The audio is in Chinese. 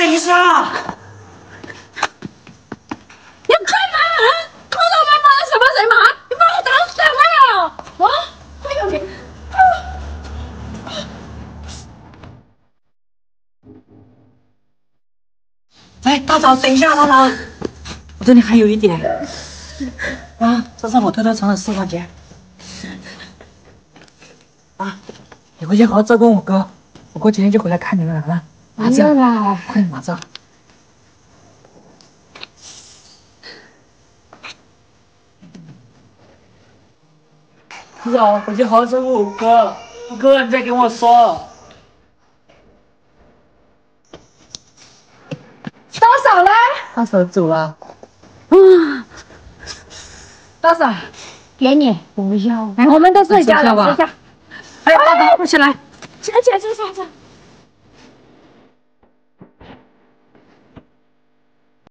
等一下！你开门！我老板骂什么谁骂？你把我当什么呀？啊！哎呦你！哎，大嫂，等一下，大嫂，我这里还有一点。啊，这是我偷偷藏的私房钱。啊，你回去好好照顾我哥，我过几天就回来看你们了。拿着啦，快点拿着。大嫂，回去好好照顾我哥，我哥你再跟我说。大嫂呢？大嫂走了。啊，大嫂，给你，不要。哎，我们都是一家人，你坐下吧坐下。哎，大哥，快起来。起来起来，坐下坐下。